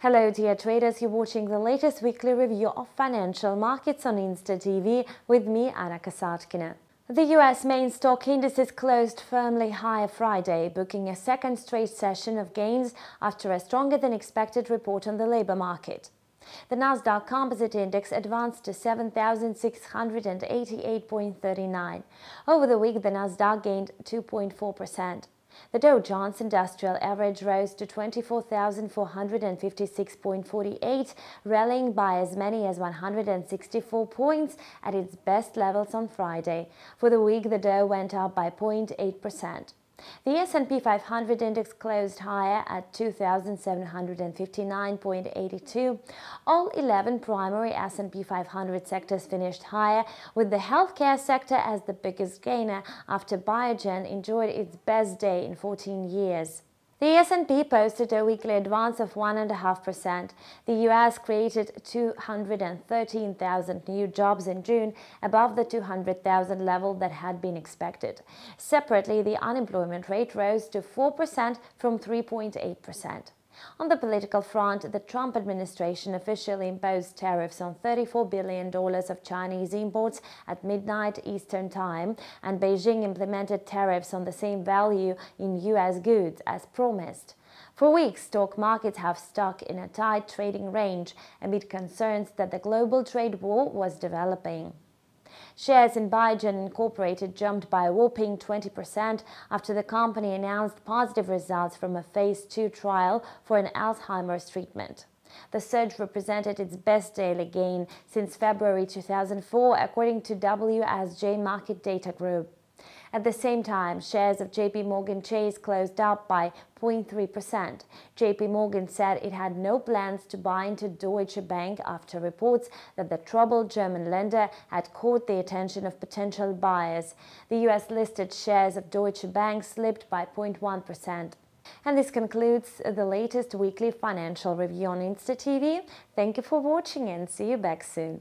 Hello dear traders, you're watching the latest weekly review of financial markets on Insta TV with me, Anna Kasatkina. The US main stock indices closed firmly higher Friday, booking a second straight session of gains after a stronger than expected report on the labor market. The Nasdaq Composite Index advanced to 7,688.39. Over the week, the Nasdaq gained 2.4%. The Dow Jones Industrial Average rose to 24,456.48, rallying by as many as 164 points at its best levels on Friday. For the week, the Dow went up by 0.8%. The S&P 500 index closed higher at 2759.82. All 11 primary S&P 500 sectors finished higher, with the healthcare sector as the biggest gainer after Biogen enjoyed its best day in 14 years. The S&P posted a weekly advance of 1.5%. The US created 213,000 new jobs in June, above the 200,000 level that had been expected. Separately, the unemployment rate rose to 4% from 3.8%. On the political front, the Trump administration officially imposed tariffs on $34 billion of Chinese imports at midnight Eastern Time, and Beijing implemented tariffs on the same value in U.S. goods as promised. For weeks, stock markets have stuck in a tight trading range amid concerns that the global trade war was developing. Shares in Biogen Incorporated jumped by a whopping 20% after the company announced positive results from a phase 2 trial for an Alzheimer's treatment. The surge represented its best daily gain since February 2004, according to WSJ Market Data Group. At the same time, shares of JP Morgan Chase closed up by 0.3%. JP Morgan said it had no plans to buy into Deutsche Bank after reports that the troubled German lender had caught the attention of potential buyers. The US listed shares of Deutsche Bank slipped by 0.1%. And this concludes the latest weekly financial review on InstaTV. Thank you for watching and see you back soon.